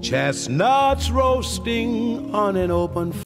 chestnuts roasting on an open